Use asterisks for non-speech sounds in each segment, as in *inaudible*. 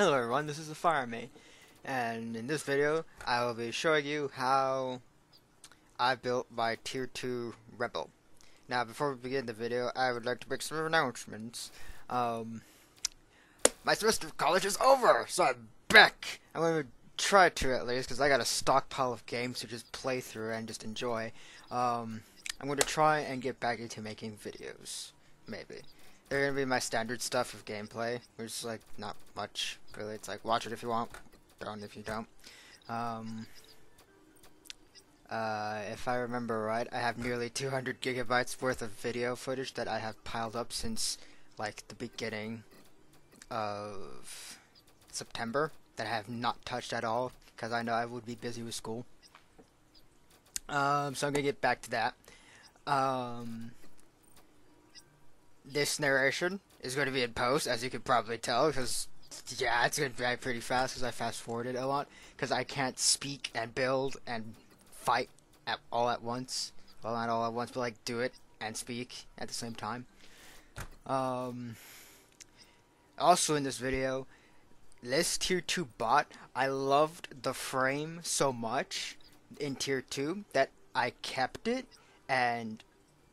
Hello everyone, this is the Firemane, and in this video I will be showing you how I built my Tier 2 Rebel. Now before we begin the video, I would like to make some announcements. Um, my semester of college is over, so I'm back! I'm going to try to at least, because I got a stockpile of games to just play through and just enjoy. Um, I'm going to try and get back into making videos, maybe they're gonna be my standard stuff of gameplay, is like not much really. It's like watch it if you want, don't if you don't. Um, uh, if I remember right, I have nearly 200 gigabytes worth of video footage that I have piled up since like the beginning of September that I have not touched at all because I know I would be busy with school. Um, so I'm gonna get back to that. Um, this narration is going to be in post, as you can probably tell, because yeah, it's going to be pretty fast because I fast forwarded a lot because I can't speak and build and fight at all at once. Well, not all at once, but like do it and speak at the same time. Um. Also in this video, this tier 2 bot, I loved the frame so much in tier 2 that I kept it and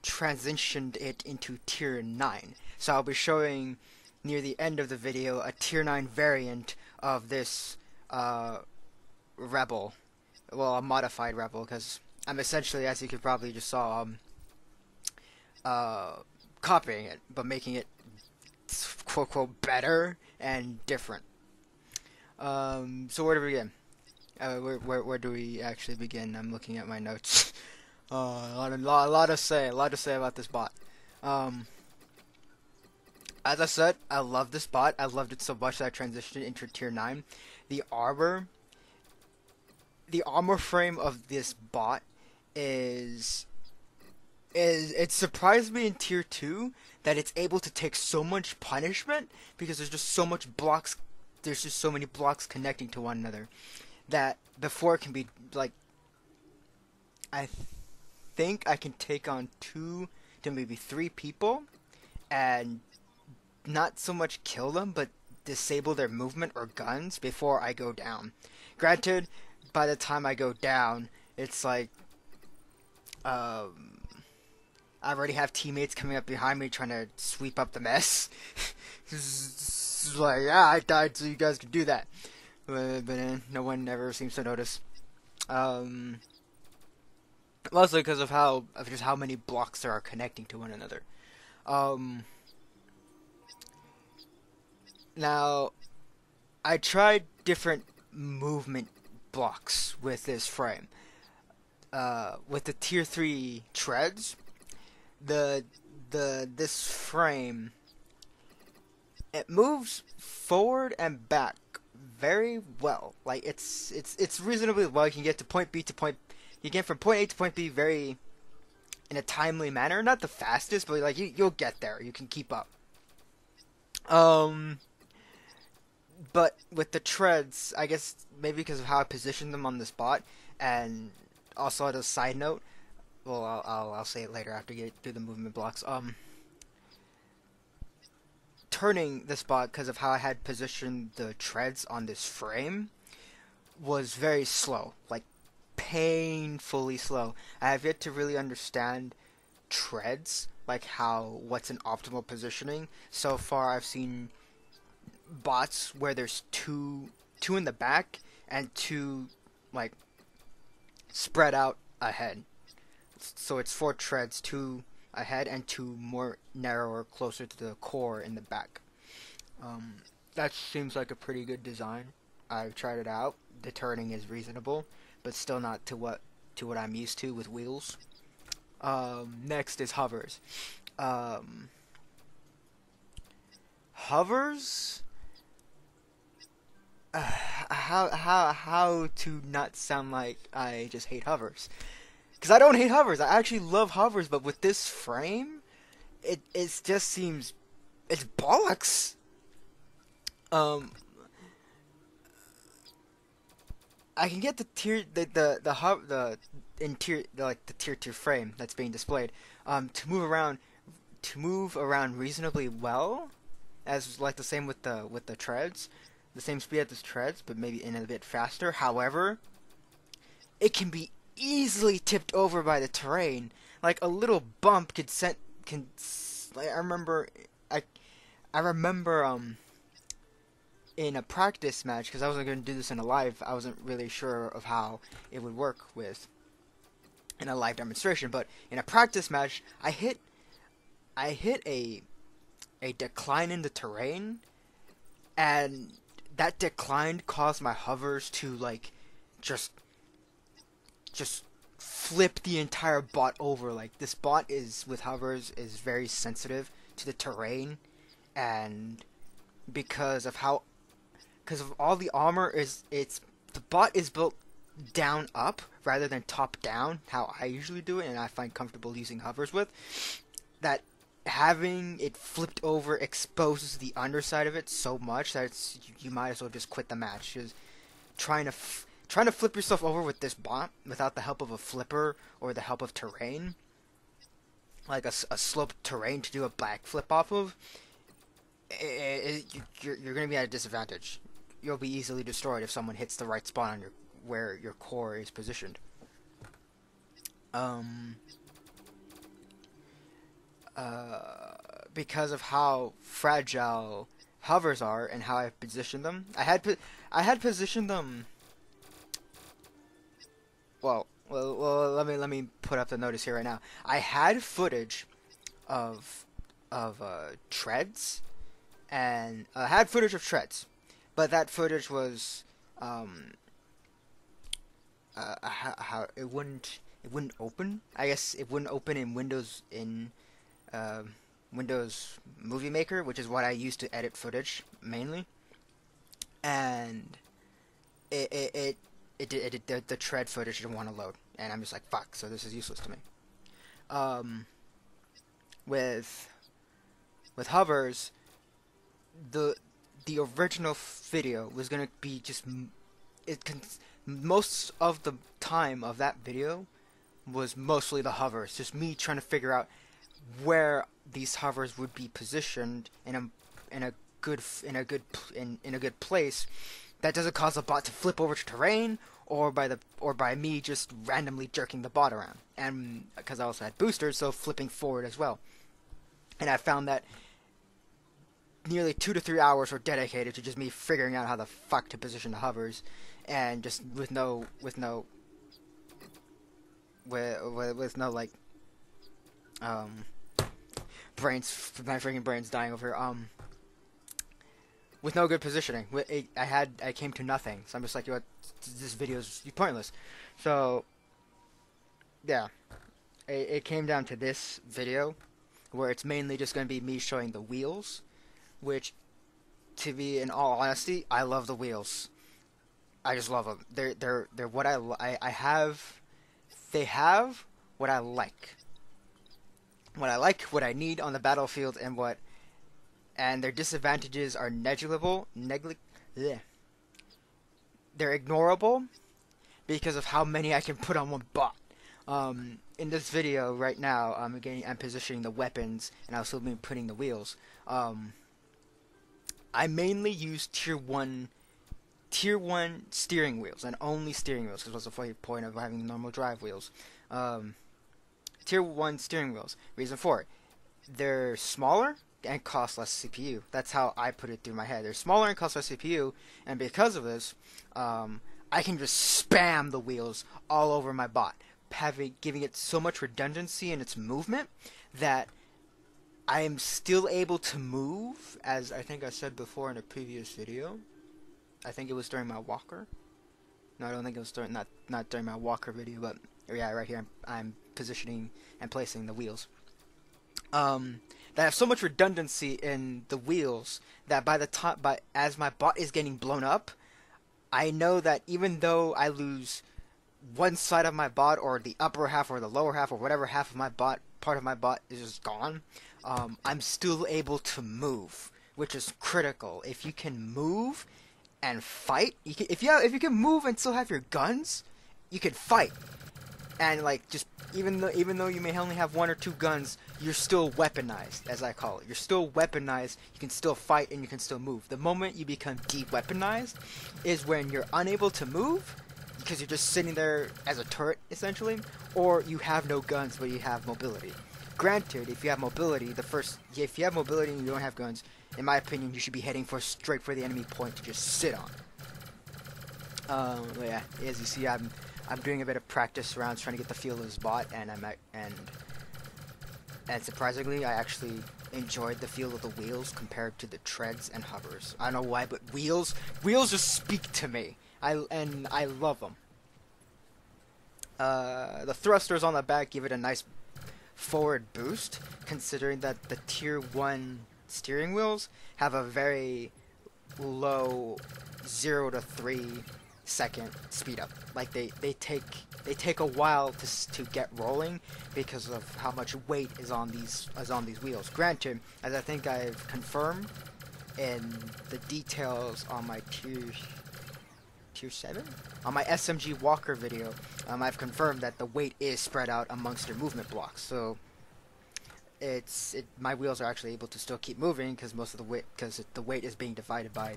transitioned it into tier 9. So I'll be showing near the end of the video a tier 9 variant of this uh, rebel. Well, a modified rebel, because I'm essentially, as you could probably just saw, um, uh, copying it, but making it quote quote better and different. Um, so where do we begin? Uh, where, where, where do we actually begin? I'm looking at my notes. *laughs* Uh, a lot of lot, a lot to say, a lot to say about this bot. Um, as I said, I love this bot. I loved it so much that I transitioned into tier nine. The armor, the armor frame of this bot is is it surprised me in tier 2 that it's able to take so much punishment because there's just so much blocks there's just so many blocks connecting to one another that before it can be like I think I can take on two to maybe three people and not so much kill them, but disable their movement or guns before I go down. Granted, by the time I go down, it's like, um, I already have teammates coming up behind me trying to sweep up the mess. *laughs* like, yeah, I died so you guys can do that. But, but uh, no one ever seems to notice. Um, mostly because of how just how many blocks there are connecting to one another. Um, now, I tried different movement blocks with this frame. Uh, with the tier three treads, the the this frame it moves forward and back very well. Like it's it's it's reasonably well. You can get to point B to point you get from point A to point B very in a timely manner. Not the fastest, but like you, you'll get there. You can keep up. Um, but with the treads, I guess maybe because of how I positioned them on the spot, and also as a side note, well, I'll I'll, I'll say it later after you get through the movement blocks. Um, turning the spot because of how I had positioned the treads on this frame was very slow. Like painfully slow. I have yet to really understand treads, like how what's an optimal positioning. So far, I've seen bots where there's two two in the back and two like spread out ahead. So it's four treads, two ahead and two more narrower, closer to the core in the back. Um, that seems like a pretty good design. I've tried it out. The turning is reasonable but still not to what to what I'm used to with wheels. Um, next is hovers. Um, hovers. Uh, how how how to not sound like I just hate hovers? Because I don't hate hovers. I actually love hovers, but with this frame, it it just seems it's bollocks. Um, I can get the tier the the the hub the interior the, like the tier two frame that's being displayed um to move around to move around reasonably well as like the same with the with the treads the same speed as the treads, but maybe in a bit faster. However, it can be easily tipped over by the terrain. Like a little bump could send can. Like I remember, I I remember um in a practice match because I wasn't going to do this in a live. I wasn't really sure of how it would work with in a live demonstration. But in a practice match, I hit I hit a a decline in the terrain, and that decline caused my hovers to like just just flip the entire bot over. Like this bot is with hovers is very sensitive to the terrain, and because of how because of all the armor is it's the bot is built down up rather than top down how I usually do it and I find comfortable using hovers with. That having it flipped over exposes the underside of it so much that it's you might as well just quit the match. Just trying to trying to flip yourself over with this bot without the help of a flipper or the help of terrain. Like a, a sloped terrain to do a back flip off of it, it, you're, you're going to be at a disadvantage you'll be easily destroyed if someone hits the right spot on your where your core is positioned. Um, uh, because of how fragile hovers are and how I positioned them, I had I had positioned them. Well, well, well, let me let me put up the notice here right now. I had footage of of uh, treads, and I uh, had footage of treads but that footage was um, uh, how, how, it wouldn't it wouldn't open. I guess it wouldn't open in Windows in uh, Windows Movie Maker, which is what I use to edit footage mainly. And it it it, it, it, it the, the tread footage didn't want to load, and I'm just like fuck. So this is useless to me. Um, with with hovers, the the original video was gonna be just it can most of the time of that video was mostly the hovers, just me trying to figure out where these hovers would be positioned in a in a good in a good in in a good place that doesn't cause the bot to flip over to terrain or by the or by me just randomly jerking the bot around. And because I also had boosters so flipping forward as well. And I found that nearly two to three hours were dedicated to just me figuring out how the fuck to position the hovers, and just with no with no with with, no like um brains my freaking brains dying over here. um with no good positioning. I had I came to nothing, so I'm just like, you know, this video is pointless. So yeah, it, it came down to this video where it's mainly just going to be me showing the wheels which, to be in all honesty, I love the wheels. I just love them. They're they're they're what I I, I have. They have what I like. What I like, what I need on the battlefield, and what, and their disadvantages are negligible. Negli- bleh. They're ignorable because of how many I can put on one bot. Um, in this video right now, I'm getting, I'm positioning the weapons, and I'll still be putting the wheels. Um, I mainly use tier one tier one steering wheels and only steering wheels because what's the point of having normal drive wheels. Um, tier one steering wheels reason for it they're smaller and cost less CPU that's how I put it through my head. They're smaller and cost less CPU and because of this um, I can just spam the wheels all over my bot having giving it so much redundancy in its movement that I am still able to move, as I think I said before in a previous video. I think it was during my walker. No, I don't think it was during not not during my walker video, but yeah, right here I'm, I'm positioning and placing the wheels. Um, that have so much redundancy in the wheels that by the time, by as my bot is getting blown up, I know that even though I lose one side of my bot or the upper half or the lower half or whatever half of my bot part of my bot is just gone, um, I'm still able to move, which is critical. If you can move and fight, you can, if you have, if you can move and still have your guns, you can fight. and like just even though even though you may only have one or two guns, you're still weaponized, as I call it. You're still weaponized. You can still fight and you can still move. The moment you become de-weaponized is when you're unable to move because you're just sitting there as a turret essentially, or you have no guns but you have mobility. Granted, if you have mobility, the first if you have mobility and you don't have guns, in my opinion, you should be heading for straight for the enemy point to just sit on. Um, yeah, as you see, I'm I'm doing a bit of practice rounds trying to get the feel of this bot, and I'm at, and and surprisingly, I actually enjoyed the feel of the wheels compared to the treads and hovers. I don't know why, but wheels wheels just speak to me. I and I love them. Uh, the thrusters on the back give it a nice forward boost, considering that the tier one steering wheels have a very low zero to three second speed up. Like they, they take they take a while to to get rolling because of how much weight is on these is on these wheels. Granted, as I think I've confirmed in the details on my tier tier seven on my SMG Walker video, um, I've confirmed that the weight is spread out amongst your movement blocks. So it's it my wheels are actually able to still keep moving because most of the weight because the weight is being divided by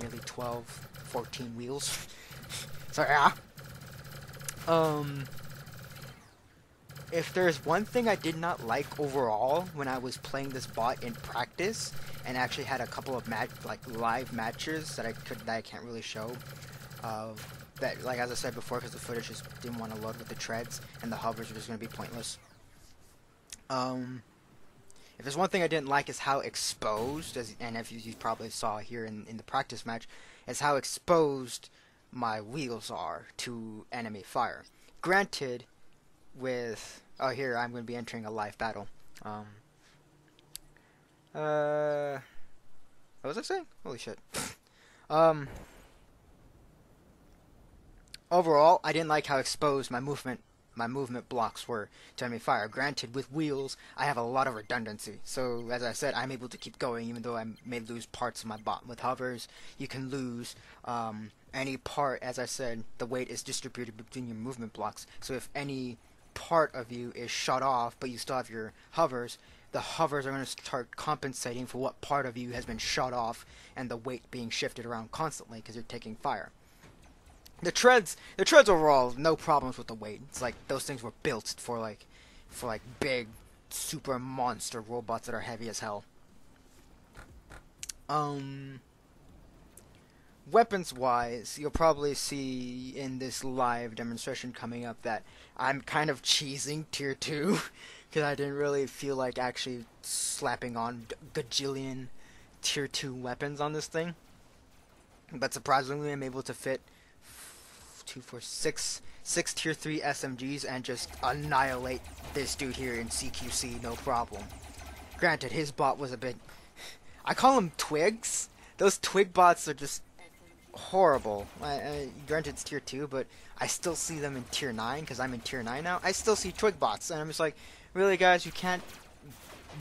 nearly 12 14 wheels *laughs* so yeah um if there's one thing I did not like overall when I was playing this bot in practice and actually had a couple of match like live matches that I could that I can't really show uh, that like as I said before because the footage just didn't want to load with the treads and the hovers were just going to be pointless um if there's one thing I didn't like is how exposed, as and if you, you probably saw here in, in the practice match, is how exposed my wheels are to enemy fire. Granted, with oh here I'm going to be entering a live battle. Um, uh, what was I saying? Holy shit. *laughs* um, overall, I didn't like how exposed my movement my movement blocks were to enemy fire. Granted, with wheels, I have a lot of redundancy. So, as I said, I'm able to keep going even though I may lose parts of my bot. With hovers, you can lose um, any part. As I said, the weight is distributed between your movement blocks. So, if any part of you is shut off, but you still have your hovers, the hovers are going to start compensating for what part of you has been shut off and the weight being shifted around constantly because you're taking fire. The treads, the treads overall, no problems with the weight. It's like those things were built for like, for like big, super monster robots that are heavy as hell. Um, weapons wise, you'll probably see in this live demonstration coming up that I'm kind of cheesing tier 2 *laughs* because I didn't really feel like actually slapping on gajillion tier 2 weapons on this thing. But surprisingly, I'm able to fit two, four, six, six tier three SMGs and just annihilate this dude here in CQC, no problem. Granted, his bot was a bit. I call them twigs. Those twig bots are just horrible. I, granted, it's tier two, but I still see them in tier nine because I'm in tier nine now. I still see twig bots, and I'm just like, really, guys, you can't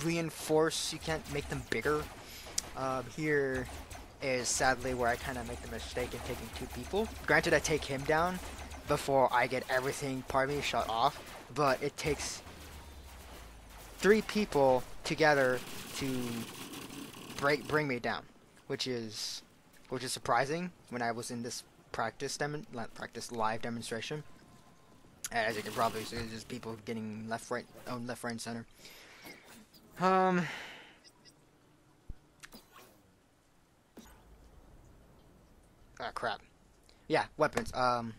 reinforce. You can't make them bigger. Uh, here, is sadly where I kind of make the mistake in taking two people. Granted, I take him down before I get everything part of me shut off, but it takes three people together to break bring me down, which is which is surprising when I was in this practice demon practice live demonstration. As you can probably see, just people getting left, right, on left, right, and center. Um, Ah, crap. Yeah, weapons. Um,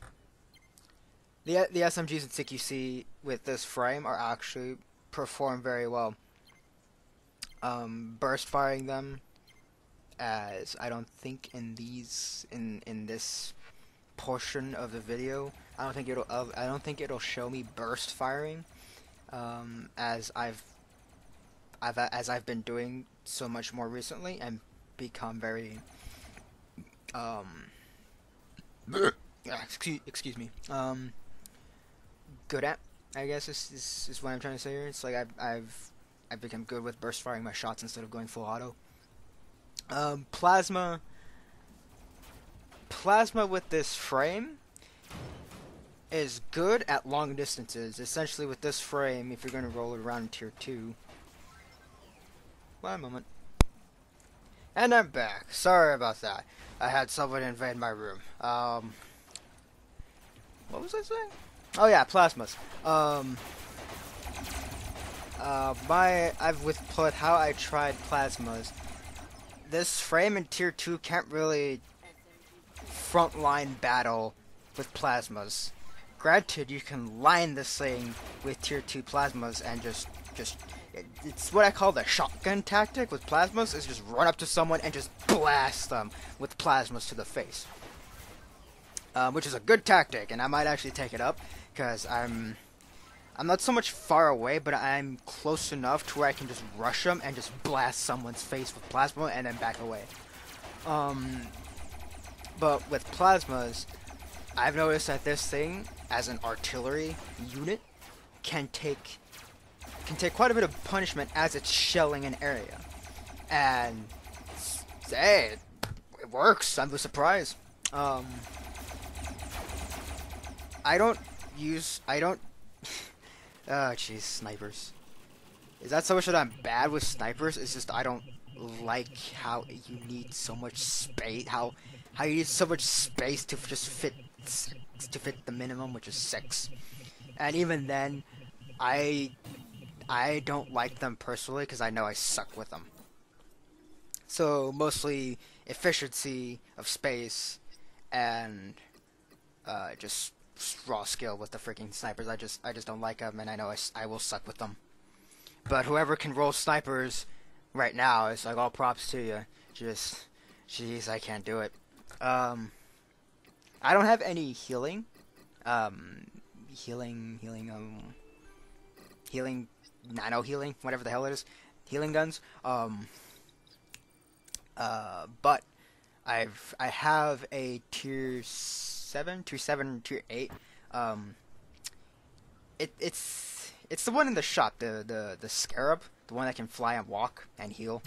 the the SMGs and CQC with this frame are actually perform very well. Um, burst firing them, as I don't think in these in in this portion of the video, I don't think it'll uh, I don't think it'll show me burst firing, um, as I've I've as I've been doing so much more recently and become very um excuse, excuse me. Um, good at, I guess is, is, is what I'm trying to say here. It's like I've I've I've become good with burst firing my shots instead of going full auto. Um, plasma. Plasma with this frame is good at long distances. Essentially, with this frame, if you're going to roll it around in tier 2. One moment. And I'm back. Sorry about that. I had someone invade my room. Um, what was I saying? Oh yeah, plasmas. Um, uh, my I've with how I tried plasmas. This frame in tier two can't really frontline battle with plasmas. Granted, you can line this thing with tier two plasmas and just just it's what I call the shotgun tactic with plasmas is just run up to someone and just blast them with plasmas to the face. Um, which is a good tactic, and I might actually take it up because I'm I'm not so much far away, but I'm close enough to where I can just rush them and just blast someone's face with plasma and then back away. Um, but with plasmas, I've noticed that this thing, as an artillery unit, can take can take quite a bit of punishment as it's shelling an area. And hey, it works. I'm surprised. Um, I don't use. I don't. oh, *laughs* jeez, snipers. Is that so much that I'm bad with snipers? It's just I don't like how you need so much space. How how you need so much space to just fit to fit the minimum, which is six. And even then, I I don't like them personally because I know I suck with them. So mostly efficiency of space and uh, just raw skill with the freaking snipers. I just I just don't like them, and I know I, I will suck with them. But whoever can roll snipers right now is like all props to you. Just jeez, I can't do it. Um, I don't have any healing. Um, healing, healing, um, healing nano healing, whatever the hell it is, healing guns. Um, uh, but I've I have a tier seven, tier seven, tier eight. Um, it it's it's the one in the shop, the the the scarab, the one that can fly and walk and heal.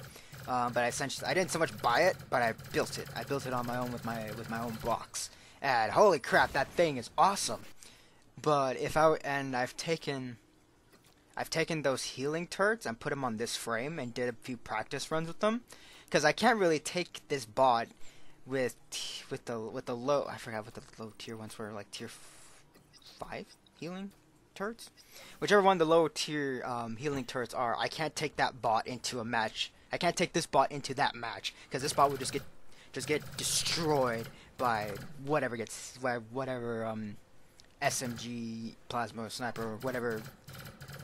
Um, but I essentially I didn't so much buy it, but I built it. I built it on my own with my with my own blocks. And holy crap, that thing is awesome. But if I and I've taken I've taken those healing turrets and put them on this frame and did a few practice runs with them because I can't really take this bot with with the with the low I forgot what the low tier ones were like tier five healing turrets whichever one the low tier um, healing turrets are I can't take that bot into a match. I can't take this bot into that match because this bot would just get just get destroyed by whatever gets by whatever um, SMG plasma sniper or whatever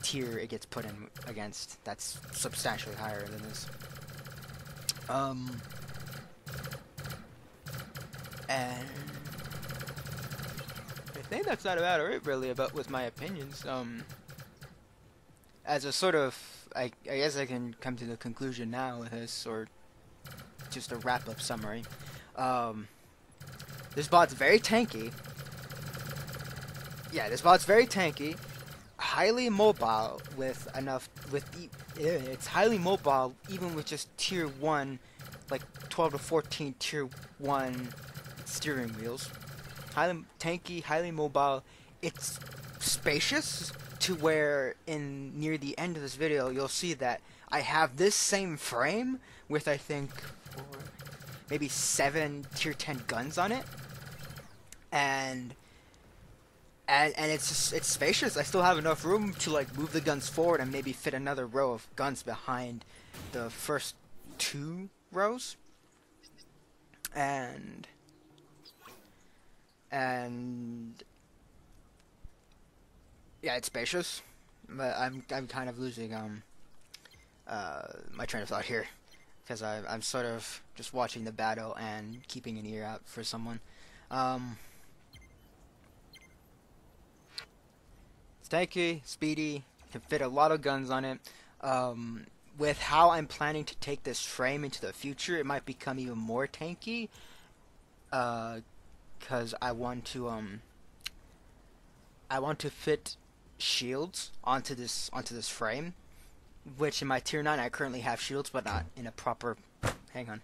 tier it gets put in against that's substantially higher than this. Um, and I think that's not about it really about with my opinions. Um, as a sort of, I, I guess I can come to the conclusion now with this, or just a wrap-up summary. Um, this bot's very tanky. Yeah, this bot's very tanky highly mobile with enough with eh, it's highly mobile even with just tier 1 like 12 to 14 tier 1 steering wheels. Highly tanky highly mobile. It's spacious to where in near the end of this video you'll see that I have this same frame with I think maybe 7 tier 10 guns on it. And and and it's just, it's spacious. I still have enough room to like move the guns forward and maybe fit another row of guns behind the first two rows. And and yeah, it's spacious, but I'm I'm kind of losing um uh my train of thought here because I'm I'm sort of just watching the battle and keeping an ear out for someone. Um, tanky, speedy, can fit a lot of guns on it. Um, with how I'm planning to take this frame into the future, it might become even more tanky. Because uh, I want to um, I want to fit shields onto this onto this frame, which in my tier nine I currently have shields, but not in a proper. Hang on.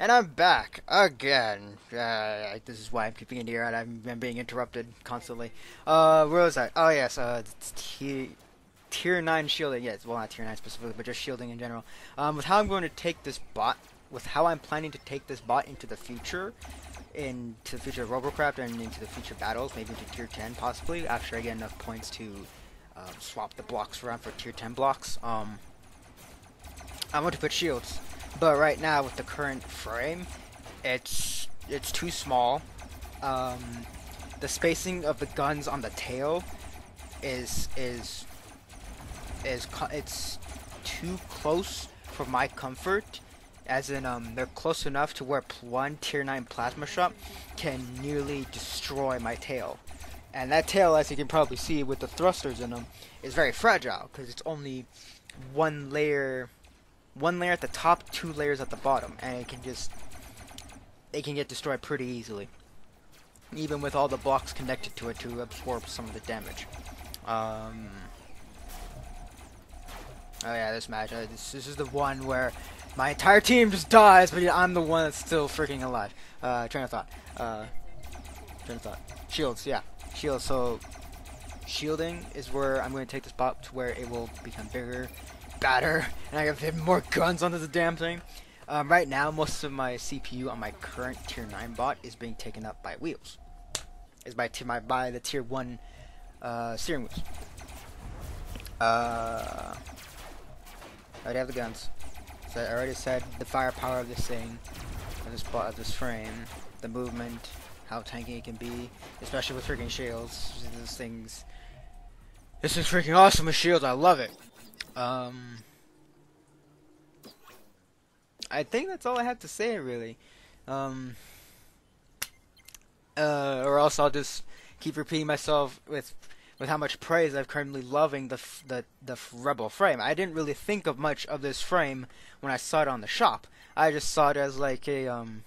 And I'm back again. Uh, this is why I'm keeping it here, and I'm, I'm being interrupted constantly. Uh, where was I? Oh yes, uh, tier, tier nine shielding. Yes, well not tier nine specifically, but just shielding in general. Um, with how I'm going to take this bot, with how I'm planning to take this bot into the future, into the future of Robocraft and into the future battles, maybe into tier 10 possibly, after I get enough points to um, swap the blocks around for tier 10 blocks. Um, I want to put shields. But right now, with the current frame, it's it's too small. Um, the spacing of the guns on the tail is is is it's too close for my comfort. As in, um, they're close enough to where one tier 9 plasma shot can nearly destroy my tail. And that tail, as you can probably see with the thrusters in them, is very fragile because it's only one layer one layer at the top, two layers at the bottom, and it can just it can get destroyed pretty easily. Even with all the blocks connected to it to absorb some of the damage. Um, oh yeah, this match. Uh, this, this is the one where my entire team just dies, but I'm the one that's still freaking alive. Uh, train of thought. Uh, train of thought. Shields, yeah. Shields, so shielding is where I'm going to take this bot to where it will become bigger better, and I can fit more guns onto the damn thing. Um, right now, most of my CPU on my current tier 9 bot is being taken up by wheels. Is by, my, by the tier 1 uh, steering wheels. Uh, I already have the guns. So I already said the firepower of this thing, of this, bot, of this frame, the movement, how tanky it can be, especially with freaking shields. These things. This is freaking awesome with shields. I love it. Um, I think that's all I have to say, really. Um, uh, or else I'll just keep repeating myself with with how much praise I'm currently loving the the the Rebel frame. I didn't really think of much of this frame when I saw it on the shop. I just saw it as like a um.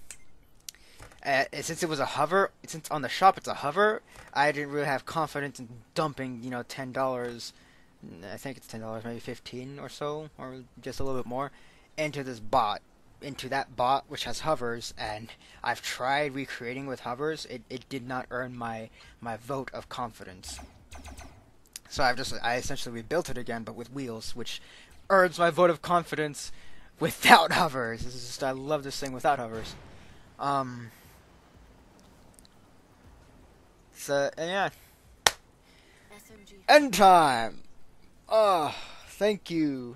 Uh, since it was a hover, since on the shop it's a hover, I didn't really have confidence in dumping, you know, ten dollars I think it's ten dollars, maybe fifteen or so, or just a little bit more, into this bot, into that bot which has hovers, and I've tried recreating with hovers. It it did not earn my my vote of confidence. So I've just I essentially rebuilt it again, but with wheels, which earns my vote of confidence without *laughs* hovers. This is just I love this thing without hovers. Um. So and yeah. End time. Oh, thank you,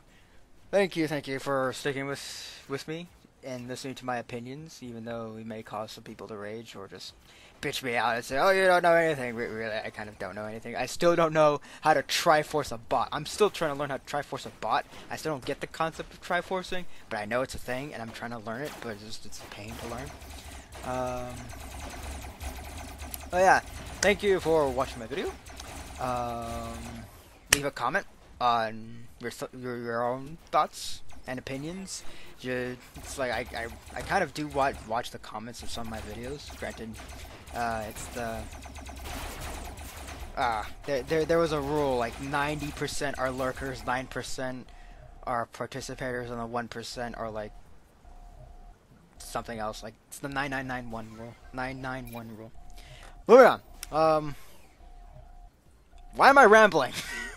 thank you, thank you for sticking with with me and listening to my opinions, even though it may cause some people to rage or just bitch me out and say, "Oh, you don't know anything." Really, I kind of don't know anything. I still don't know how to Triforce a bot. I'm still trying to learn how to Triforce a bot. I still don't get the concept of Triforcing, but I know it's a thing, and I'm trying to learn it. But it's just it's a pain to learn. Um. Oh yeah, thank you for watching my video. Um, leave a comment on your your, your own thoughts and opinions. Just, it's like I, I, I kind of do watch watch the comments of some of my videos. Granted, uh, it's the ah uh, there, there there was a rule like 90% are lurkers, 9% are participators, and the 1% are like something else. Like it's the 9991 rule. 991 rule. Moving on. Um, why am I rambling? *laughs*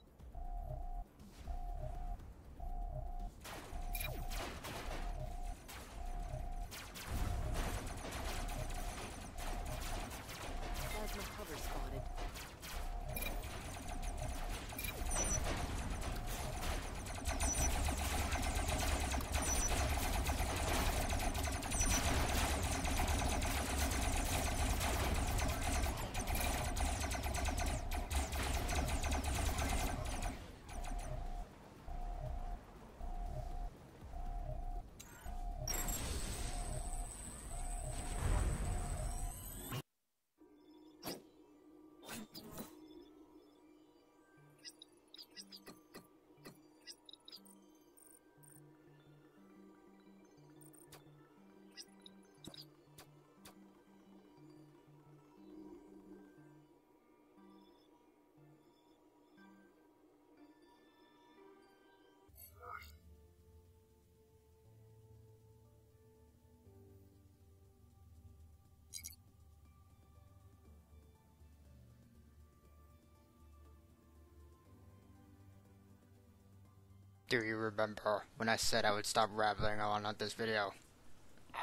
Do you remember when I said I would stop rambling on on this video?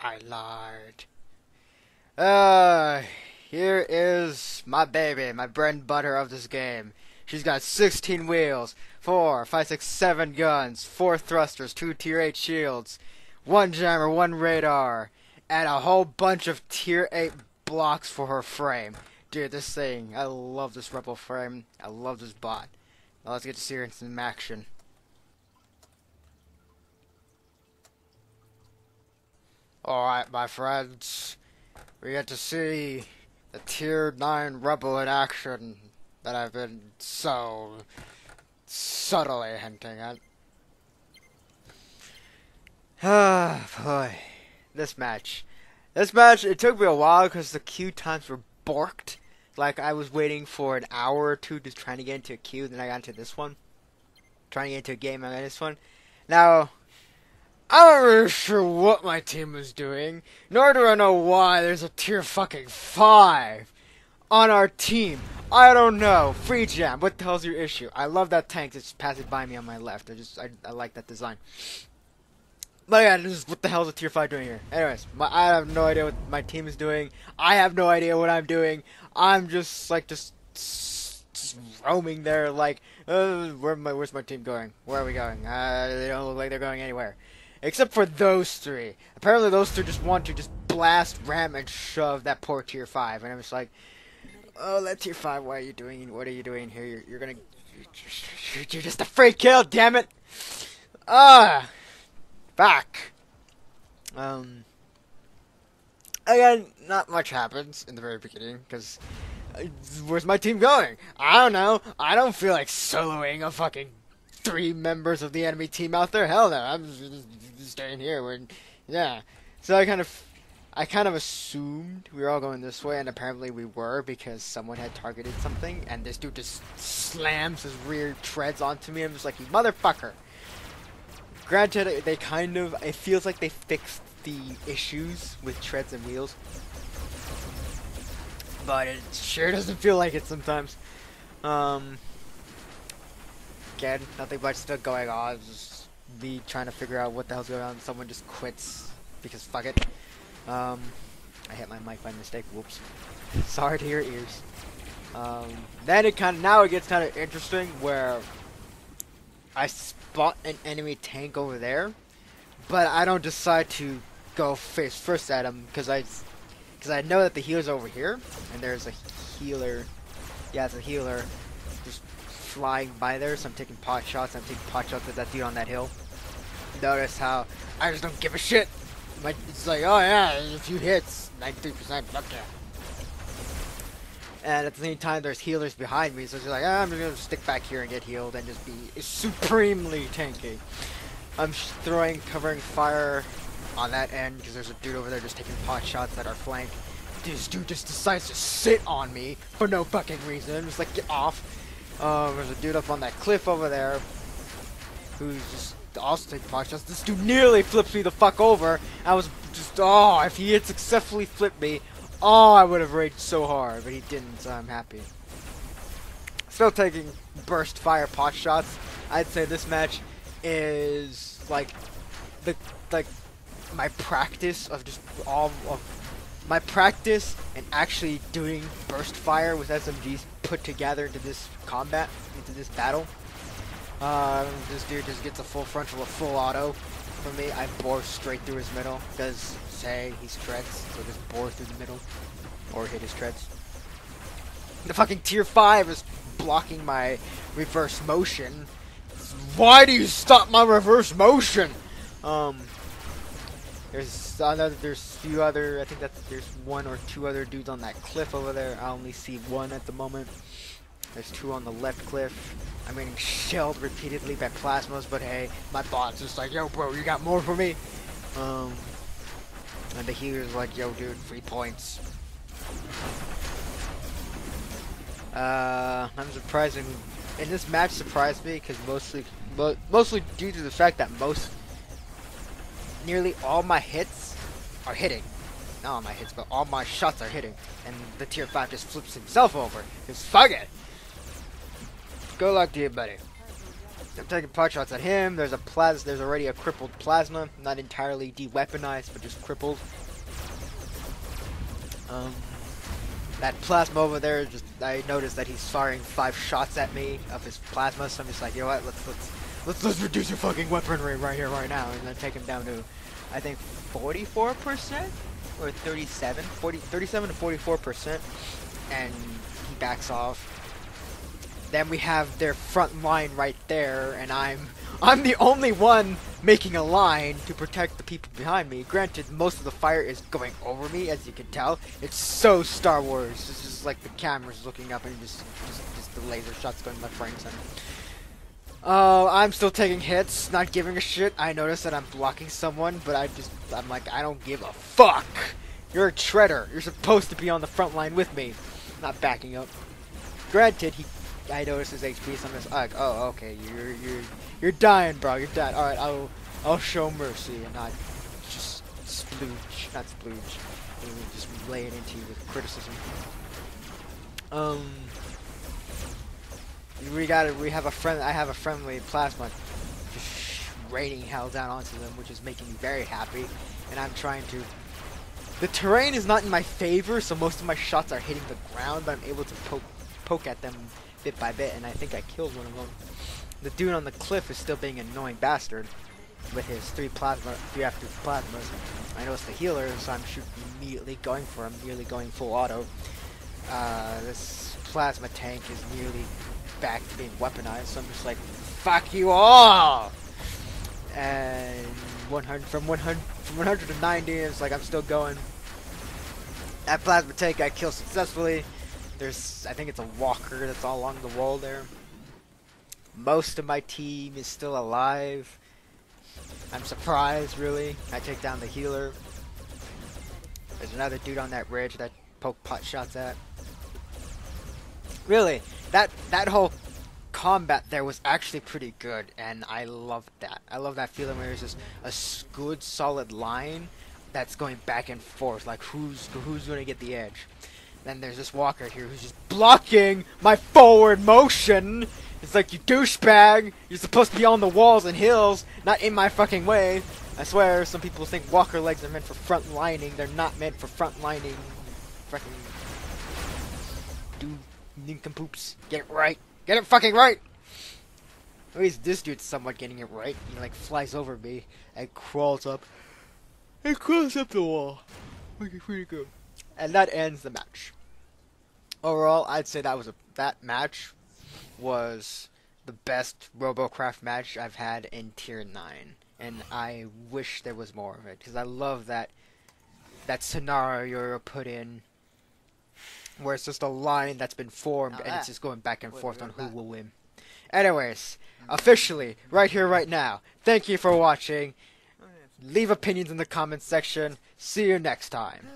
I lied. Uh, here is my baby, my bread and butter of this game. She's got 16 wheels, 4, 5, 6, 7 guns, 4 thrusters, 2 tier 8 shields, 1 jammer, 1 radar, and a whole bunch of tier 8 blocks for her frame. Dude, this thing, I love this Rebel frame. I love this bot. Now let's get to see her in some action. Alright, my friends. We get to see the Tier 9 Rebel in action that I've been so subtly hinting at. Ah, *sighs* boy. This match. This match, it took me a while because the queue times were borked. Like, I was waiting for an hour or two just trying to get into a queue, then I got into this one. Trying to get into a game, I got this one. Now, I'm not really sure what my team was doing, nor do I know why there's a tier fucking 5 on our team. I don't know. Freejam. What the hell's your issue? I love that tank that's passing by me on my left. I just I, I like that design. But yeah, this is what the hell's a tier five doing here? Anyways, my, I have no idea what my team is doing. I have no idea what I'm doing. I'm just like just, just roaming there, like, uh, where my where's my team going? Where are we going? Uh, they don't look like they're going anywhere, except for those three. Apparently, those three just want to just blast, ram, and shove that poor tier five, and I'm just like. Oh, that tier five. What are you doing? What are you doing here? You're, you're gonna. You're, you're just a free kill, damn it! Ah! Back! Um. Again, not much happens in the very beginning, because. Uh, where's my team going? I don't know. I don't feel like soloing a fucking three members of the enemy team out there. Hell no. I'm just staying here. We're, yeah. So I kind of I kind of assumed we were all going this way, and apparently we were because someone had targeted something, and this dude just slams his rear treads onto me. I'm just like, you motherfucker. Granted, they kind of, it feels like they fixed the issues with treads and wheels, but it sure doesn't feel like it sometimes. Um, again, nothing much still going on. Just me trying to figure out what the hell's going on. Someone just quits because fuck it. Um, I hit my mic by mistake. Whoops. *laughs* Sorry to your ears. Um, then it kind of now it gets kind of interesting where I spot an enemy tank over there, but I don't decide to go face first at him because I because I know that the healer's over here and there's a healer. Yeah, it's a healer flying by there. So I'm taking pot shots. I'm taking pot shots at that dude on that hill. Notice how I just don't give a shit it's like, oh yeah, a few hits, 93%, fuck yeah. And at the same time, there's healers behind me, so it's like, ah, I'm just gonna stick back here and get healed and just be supremely tanky. I'm throwing, covering fire on that end, because there's a dude over there just taking pot shots at our flank. This dude just decides to sit on me for no fucking reason. Just like, get off. Uh, there's a dude up on that cliff over there who's just also take pot shots. This dude nearly flips me the fuck over. I was just, oh, if he had successfully flipped me, oh, I would have raged so hard, but he didn't, so I'm happy. Still taking burst fire pot shots. I'd say this match is like the like my practice of just all of my practice and actually doing burst fire with SMGs put together into this combat, into this battle um, this dude just gets a full frontal, a full auto from me. I bore straight through his middle Does say, he's treads, so just bore through the middle or hit his treads. The fucking tier 5 is blocking my reverse motion. Why do you stop my reverse motion? Um, there's another, there's few other, I think that there's one or two other dudes on that cliff over there. I only see one at the moment. There's two on the left cliff. I'm getting shelled repeatedly by plasmas, but hey, my bot's just like, yo, bro, you got more for me? Um, and the healer's like, yo, dude, three points. Uh, I'm surprising. And this match surprised me because mostly, mo mostly due to the fact that most, nearly all my hits are hitting. Not all my hits, but all my shots are hitting. And the tier 5 just flips himself over. Because fuck it. Good luck to you, buddy. I'm taking pot shots at him. There's a plas. There's already a crippled plasma, not entirely de-weaponized, but just crippled. Um, that plasma over there, just I noticed that he's firing five shots at me of his plasma, so I'm just like, you know what? Let's let's let's let's reduce your fucking weaponry right here, right now, and then take him down to, I think, 44 percent or 37, 40, 37 to 44 percent, and he backs off. Then we have their front line right there, and I'm I'm the only one making a line to protect the people behind me. Granted, most of the fire is going over me, as you can tell. It's so Star Wars. It's just like the camera's looking up and just just, just the laser shots going left, right, and center. Uh, I'm still taking hits, not giving a shit. I notice that I'm blocking someone, but I just, I'm like, I don't give a fuck. You're a treader. You're supposed to be on the front line with me, not backing up. Granted, he I notice his HP, so I'm just like, oh, okay, you're you're you're dying, bro. You're dead. All right, I'll I'll show mercy and not just splooge, not splooge. Just lay it into you with criticism. Um, we got it. We have a friend. I have a friendly plasma, raining hell down onto them, which is making me very happy. And I'm trying to. The terrain is not in my favor, so most of my shots are hitting the ground, but I'm able to poke poke at them bit by bit, and I think I killed one of them. The dude on the cliff is still being an annoying bastard with his three plasma, three after plasmas. I know it's the healer, so I'm shooting immediately going for him, nearly going full auto. Uh, this plasma tank is nearly back to being weaponized, so I'm just like, fuck you all! And 100 from 100 from 190, it's like I'm still going. That plasma tank I killed successfully. There's, I think it's a walker that's all along the wall there. Most of my team is still alive. I'm surprised, really. I take down the healer. There's another dude on that ridge that poke pot shots at. Really, that that whole combat there was actually pretty good, and I loved that. I love that feeling where there's just a good, solid line that's going back and forth, like who's who's going to get the edge. Then there's this walker here who's just blocking my forward motion. It's like, you douchebag, you're supposed to be on the walls and hills, not in my fucking way. I swear, some people think walker legs are meant for front lining. They're not meant for front lining. Fucking... Nincompoops. Get it right. Get it fucking right! At least this dude's somewhat getting it right. He, like, flies over me and crawls up. And crawls up the wall. Looking pretty good. And that ends the match overall, I'd say that was a that match was the best RoboCraft match I've had in Tier Nine, and I wish there was more of it because I love that that scenario put in, where it's just a line that's been formed and it's just going back and forth on who will win. Anyways, officially, right here, right now. Thank you for watching. Leave opinions in the comments section. See you next time.